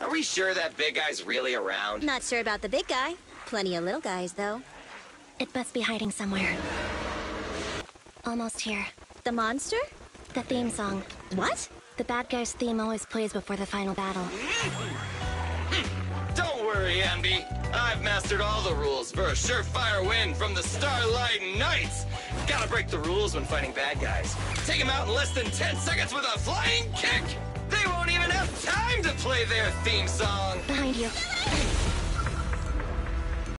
Are we sure that big guy's really around? Not sure about the big guy. Plenty of little guys, though. It must be hiding somewhere. Almost here. The monster? The theme song. What? The bad guy's theme always plays before the final battle. Don't worry, Anby. I've mastered all the rules for a surefire win from the Starlight Knights. Gotta break the rules when fighting bad guys. Take them out in less than 10 seconds with a flying kick. Play their theme song. Behind you.